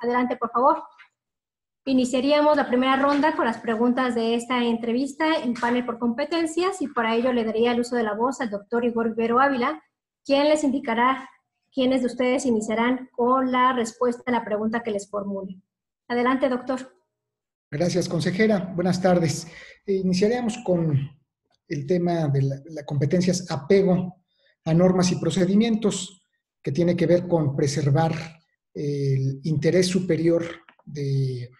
Adelante, por favor. Iniciaríamos la primera ronda con las preguntas de esta entrevista en panel por competencias y para ello le daría el uso de la voz al doctor Igor Rivero Ávila, quien les indicará quiénes de ustedes iniciarán con la respuesta a la pregunta que les formule. Adelante, doctor. Gracias, consejera. Buenas tardes. Iniciaremos con el tema de las la competencias apego a normas y procedimientos, que tiene que ver con preservar el interés superior de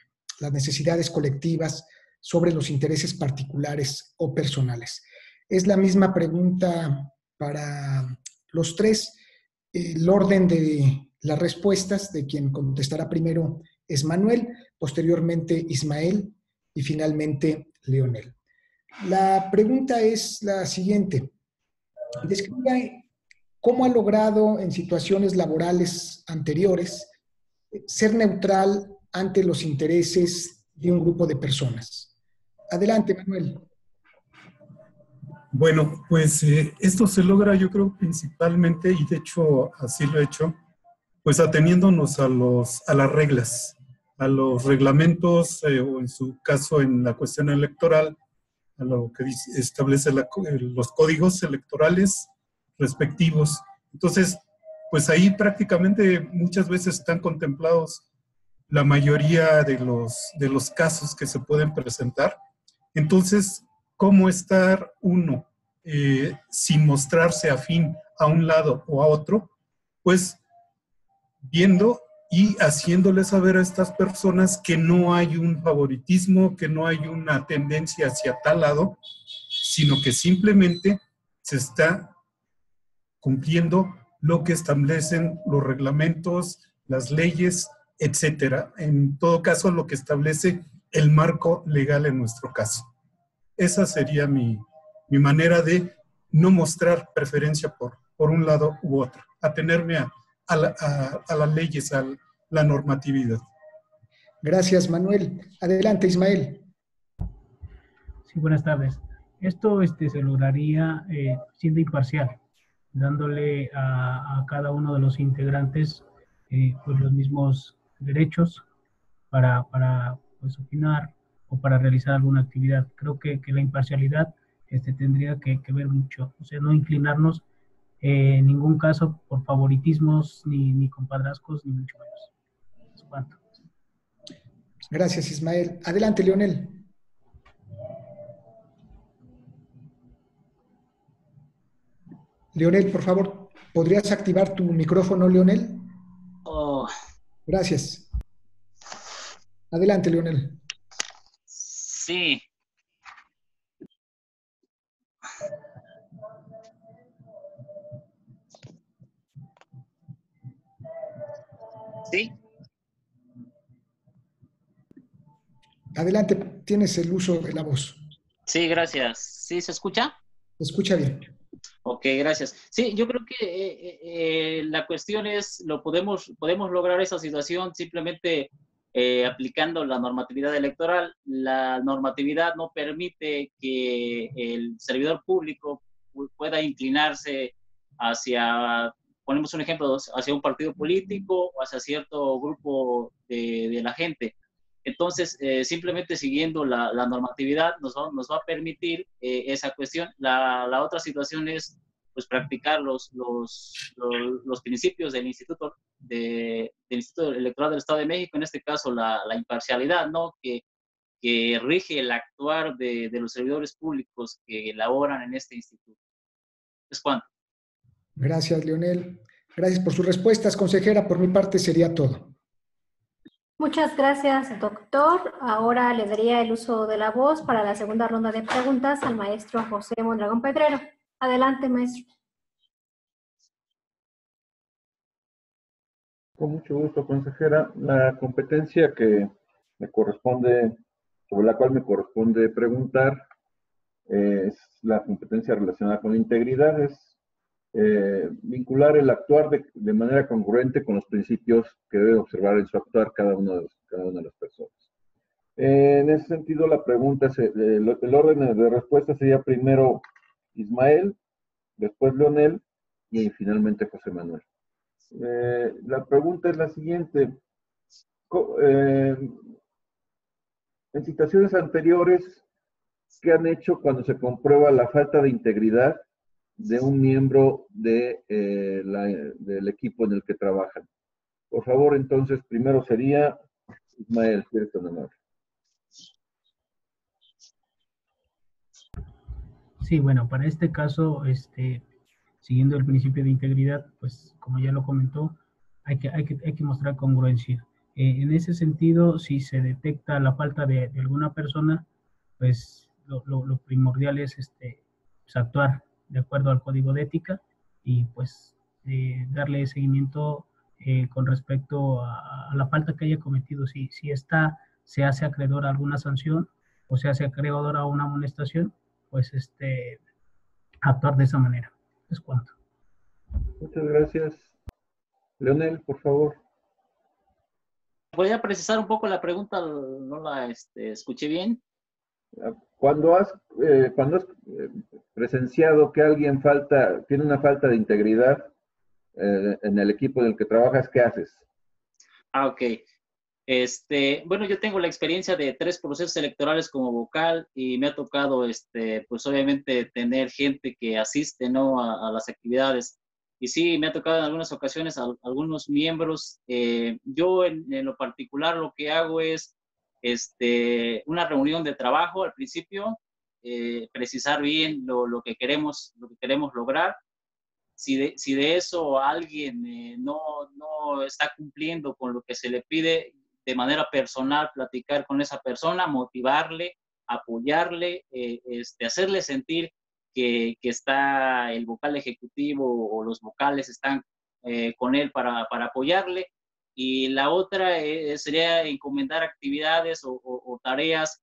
las necesidades colectivas sobre los intereses particulares o personales. Es la misma pregunta para los tres. El orden de las respuestas de quien contestará primero es Manuel, posteriormente Ismael y finalmente Leonel. La pregunta es la siguiente. Describa cómo ha logrado en situaciones laborales anteriores ser neutral ante los intereses de un grupo de personas. Adelante, Manuel. Bueno, pues eh, esto se logra yo creo principalmente, y de hecho así lo he hecho, pues ateniéndonos a, los, a las reglas, a los reglamentos, eh, o en su caso en la cuestión electoral, a lo que establece los códigos electorales respectivos. Entonces, pues ahí prácticamente muchas veces están contemplados la mayoría de los, de los casos que se pueden presentar. Entonces, ¿cómo estar uno eh, sin mostrarse afín a un lado o a otro? Pues viendo y haciéndole saber a estas personas que no hay un favoritismo, que no hay una tendencia hacia tal lado, sino que simplemente se está cumpliendo lo que establecen los reglamentos, las leyes etcétera. En todo caso, lo que establece el marco legal en nuestro caso. Esa sería mi, manera de no mostrar preferencia por, por un lado u otro, atenerme a, a, las leyes, a la normatividad. Gracias, Manuel. Adelante, Ismael. Sí, buenas tardes. Esto este, se lograría eh, siendo imparcial, dándole a, cada uno de los integrantes eh, pues los mismos derechos para, para pues, opinar o para realizar alguna actividad. Creo que, que la imparcialidad este, tendría que, que, ver mucho, o sea, no inclinarnos en ningún caso por favoritismos ni, ni compadrazgos, ni mucho menos. ¿Cuánto? Gracias, Ismael. Adelante, Leonel. Leonel, por favor, ¿podrías activar tu micrófono, Leonel? Oh, Gracias. Adelante, Leonel. Sí. ¿Sí? Adelante, tienes el uso de la voz. Sí, gracias. ¿Sí se escucha? Se escucha bien. Ok, gracias. Sí, yo creo que eh, eh, la cuestión es, lo podemos, podemos lograr esa situación simplemente eh, aplicando la normatividad electoral. La normatividad no permite que el servidor público pueda inclinarse hacia, ponemos un ejemplo, hacia un partido político o hacia cierto grupo de la gente. Entonces, simplemente siguiendo la, la normatividad nos va, nos va, a permitir esa cuestión. La, la, otra situación es pues practicar los, los, los, principios del Instituto, de, del Instituto Electoral del Estado de México, en este caso la, la imparcialidad, ¿no? Que, que rige el actuar de, de, los servidores públicos que elaboran en este instituto. ¿Es cuánto? Gracias, Leonel. Gracias por sus respuestas, consejera. Por mi parte sería todo. Muchas gracias, doctor. Ahora le daría el uso de la voz para la segunda ronda de preguntas al maestro José Mondragón Pedrero. Adelante, maestro. Con mucho gusto, consejera. La competencia que me corresponde, sobre la cual me corresponde preguntar, es la competencia relacionada con integridad, es eh, vincular el actuar de, de, manera congruente con los principios que debe observar en su actuar cada, uno de cada una de las personas. Eh, en ese sentido, la pregunta, es, el, el orden de respuesta sería primero Ismael, después Leonel y finalmente José Manuel. Eh, la pregunta es la siguiente. eh, en situaciones anteriores, ¿qué han hecho cuando se comprueba la falta de integridad de un miembro eh, del equipo en el que trabajan? Por favor, entonces, primero sería Ismael, si eres honor. Sí, bueno, para este caso, este, siguiendo el principio de integridad, pues como ya lo comentó, hay que, hay que, hay que mostrar congruencia. Eh, en ese sentido, si se detecta la falta de, alguna persona, pues lo, lo, primordial es este, pues, actuar de acuerdo al código de ética y pues eh, darle seguimiento eh, con respecto a, la falta que haya cometido. Si, si está, se hace acreedor a alguna sanción o se hace acreedor a una amonestación, pues este, actuar de esa manera. Es cuanto. Muchas gracias. Leonel, por favor. Voy a precisar un poco la pregunta, no la este, escuché bien. Cuando has, eh, cuando has eh, presenciado que alguien falta, tiene una falta de integridad eh, en el equipo en el que trabajas, ¿qué haces? Ah, ok. Este, bueno, yo tengo la experiencia de tres procesos electorales como vocal y me ha tocado, este, pues obviamente tener gente que asiste, ¿no? A, las actividades. Y sí, me ha tocado en algunas ocasiones a, algunos miembros. Eh, yo en, lo particular lo que hago es, este, una reunión de trabajo al principio, eh, precisar bien lo, lo, que queremos, lo que queremos lograr. Si de, si de eso alguien eh, no, no está cumpliendo con lo que se le pide, de manera personal platicar con esa persona, motivarle, apoyarle, eh, este, hacerle sentir que, que, está el vocal ejecutivo o los vocales están eh, con él para, para, apoyarle. Y la otra sería encomendar actividades o, tareas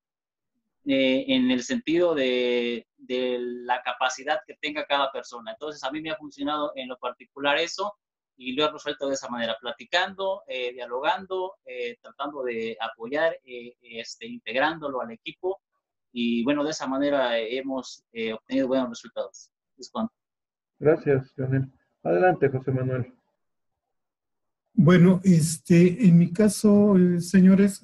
en el sentido de, de, la capacidad que tenga cada persona. Entonces, a mí me ha funcionado en lo particular eso y lo he resuelto de esa manera, platicando, eh, dialogando, eh, tratando de apoyar, eh, este, integrándolo al equipo y bueno, de esa manera hemos obtenido buenos resultados. Es Gracias, Leonel. Adelante, José Manuel. Bueno, este, en mi caso, señores,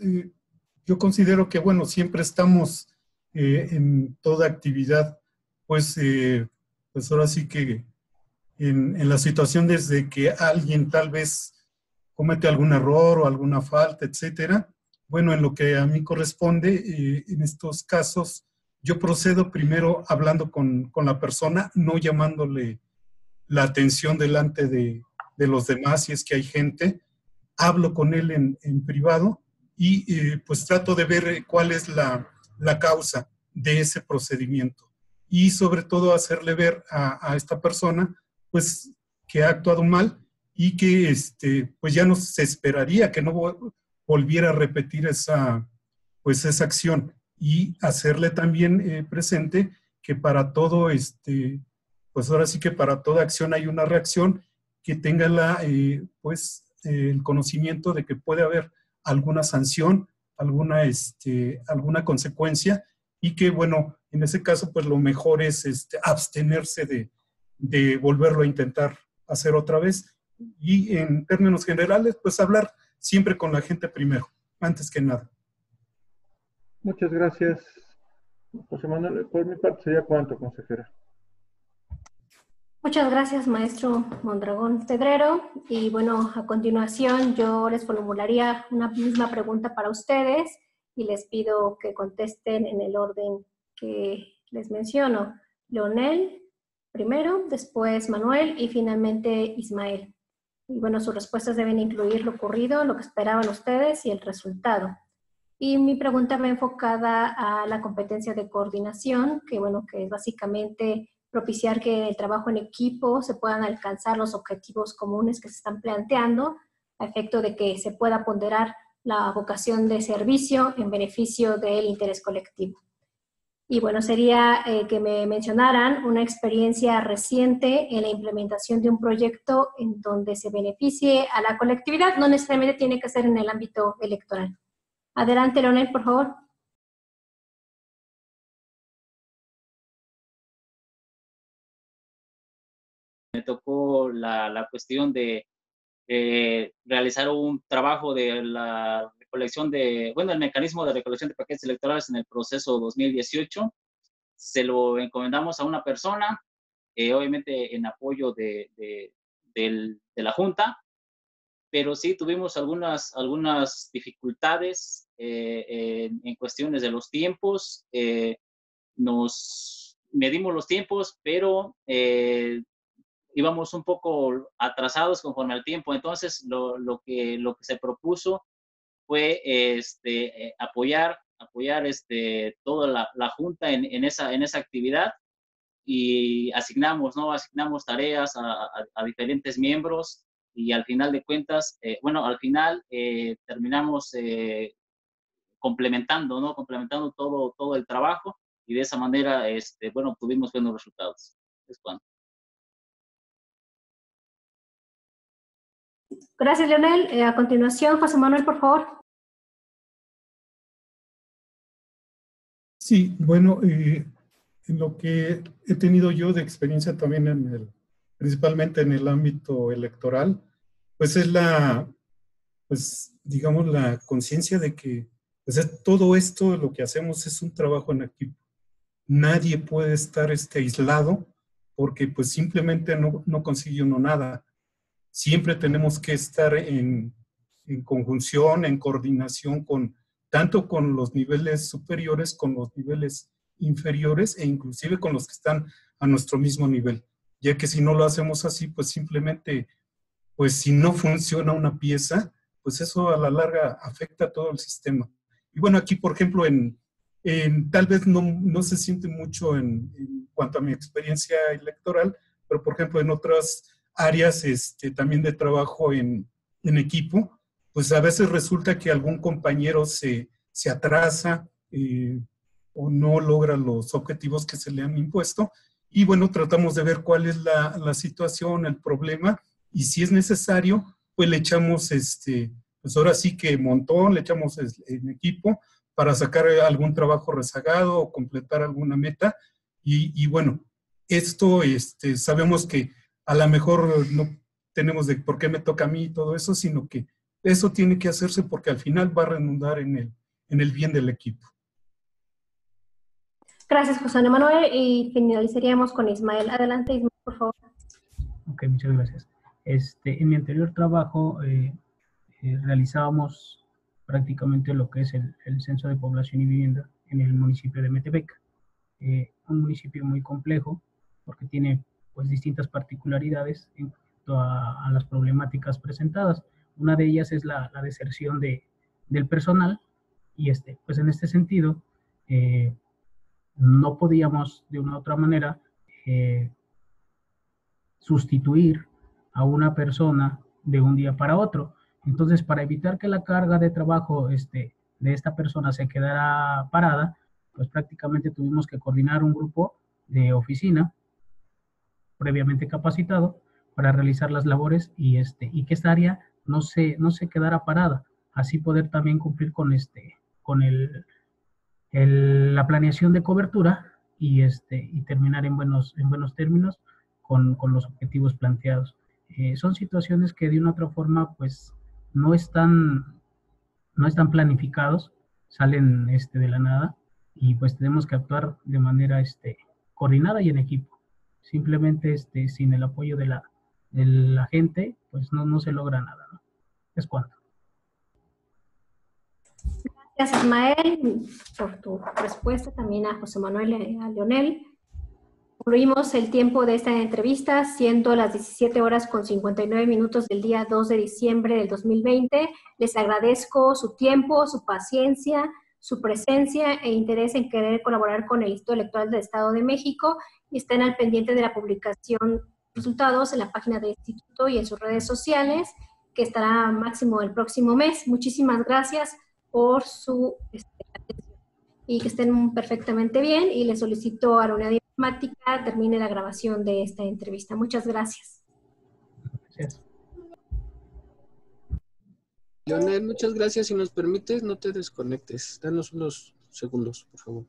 yo considero que, bueno, siempre estamos en toda actividad, pues, pues ahora sí que en, en la situación desde que alguien tal vez comete algún error o alguna falta, etcétera. Bueno, en lo que a mí corresponde, eh, en estos casos, yo procedo primero hablando con, con, la persona, no llamándole la atención delante de, de, los demás, si es que hay gente. Hablo con él en, en privado y eh, pues trato de ver cuál es la, la, causa de ese procedimiento. Y sobre todo hacerle ver a, a esta persona pues que ha actuado mal y que este, pues ya no se esperaría que no volviera a repetir esa, pues esa acción y hacerle también eh, presente que para todo, este, pues ahora sí que para toda acción hay una reacción que tenga la, eh, pues el conocimiento de que puede haber alguna sanción, alguna, este, alguna consecuencia y que bueno, en ese caso pues lo mejor es este, abstenerse de, de volverlo a intentar hacer otra vez. Y en términos generales, pues hablar siempre con la gente primero, antes que nada. Muchas gracias, José Manuel. Por mi parte sería cuánto, consejera. Muchas gracias, maestro Mondragón Cedrero. Y bueno, a continuación yo les formularía una misma pregunta para ustedes y les pido que contesten en el orden que les menciono. Leonel, primero, después Manuel y finalmente Ismael. Y bueno, sus respuestas deben incluir lo ocurrido, lo que esperaban ustedes y el resultado. Y mi pregunta va enfocada a la competencia de coordinación, que bueno, que es básicamente propiciar que el trabajo en equipo se puedan alcanzar los objetivos comunes que se están planteando, a efecto de que se pueda ponderar la vocación de servicio en beneficio del interés colectivo. Y bueno, sería eh, que me mencionaran una experiencia reciente en la implementación de un proyecto en donde se beneficie a la colectividad, no necesariamente tiene que ser en el ámbito electoral. Adelante, Leonel, por favor. Me tocó la, la cuestión de, eh, realizar un trabajo de la recolección de, bueno, el mecanismo de recolección de paquetes electorales en el proceso 2018. Se lo encomendamos a una persona, eh, obviamente en apoyo de, de, la Junta, pero sí tuvimos algunas, algunas dificultades eh, en, cuestiones de los tiempos. nos medimos los tiempos, pero íbamos un poco atrasados conforme al tiempo. Entonces, lo, lo, que, lo que se propuso fue este, eh, apoyar, apoyar este, toda la, la Junta en, en, esa, en esa actividad y asignamos, ¿no? Asignamos tareas a, a, diferentes miembros y al final de cuentas, eh, bueno, al final eh, terminamos complementando, ¿no? Complementando todo, todo el trabajo y de esa manera, este, bueno, tuvimos buenos resultados. Es cuando. Gracias, Leonel. Eh, a continuación, José Manuel, por favor. Sí, bueno, eh, en lo que he tenido yo de experiencia también en el, principalmente en el ámbito electoral, pues es la, pues digamos, la conciencia de que pues todo esto, lo que hacemos es un trabajo en equipo. Nadie puede estar este, aislado porque pues simplemente no, no consigue uno nada siempre tenemos que estar en, conjunción, en coordinación con tanto con los niveles superiores, con los niveles inferiores e inclusive con los que están a nuestro mismo nivel, ya que si no lo hacemos así, pues simplemente, pues si no funciona una pieza, pues eso a la larga afecta a todo el sistema. Y bueno, aquí, por ejemplo, en, tal vez no, no, se siente mucho en, en, cuanto a mi experiencia electoral, pero por ejemplo en otras áreas este, también de trabajo en, en, equipo, pues a veces resulta que algún compañero se, se atrasa eh, o no logra los objetivos que se le han impuesto. Y bueno, tratamos de ver cuál es la, la situación, el problema, y si es necesario, pues le echamos, este, pues ahora sí que montón, le echamos en equipo para sacar algún trabajo rezagado o completar alguna meta. Y, y bueno, esto este, sabemos que a lo mejor no tenemos de por qué me toca a mí y todo eso, sino que eso tiene que hacerse porque al final va a redundar en el, en el bien del equipo. Gracias, José Manuel. Y finalizaríamos con Ismael. Adelante, Ismael, por favor. Ok, muchas gracias. Este, en mi anterior trabajo eh, eh, realizábamos prácticamente lo que es el, censo de población y vivienda en el municipio de Metepec. Eh, un municipio muy complejo porque tiene pues distintas particularidades en cuanto a, las problemáticas presentadas. Una de ellas es la, deserción de, del personal y este, pues en este sentido eh, no podíamos de una u otra manera eh, sustituir a una persona de un día para otro. Entonces, para evitar que la carga de trabajo este, de esta persona se quedara parada, pues prácticamente tuvimos que coordinar un grupo de oficina previamente capacitado para realizar las labores y, este, y que esta área no se, no se quedara parada. Así poder también cumplir con, este, con el, la planeación de cobertura y, este, y terminar en buenos, en buenos términos con, con los objetivos planteados. Eh, son situaciones que de una u otra forma pues no están, no están planificados, salen este, de la nada y pues tenemos que actuar de manera este, coordinada y en equipo simplemente este, sin el apoyo de la, de la gente, pues no, no se logra nada. Es cuanto. Gracias, Ismael, por tu respuesta, también a José Manuel y a Leonel. Concluimos el tiempo de esta entrevista, siendo las 17 horas con 59 minutos del día 2 de diciembre del 2020. Les agradezco su tiempo, su paciencia, su presencia e interés en querer colaborar con el Instituto Electoral del Estado de México y estén al pendiente de la publicación de resultados en la página del instituto y en sus redes sociales, que estará máximo el próximo mes. Muchísimas gracias por su este, atención y que estén perfectamente bien y les solicito a la unidad informática termine la grabación de esta entrevista. Muchas gracias. Gracias. Leonel, muchas gracias. Si nos permites, no te desconectes. Danos unos segundos, por favor.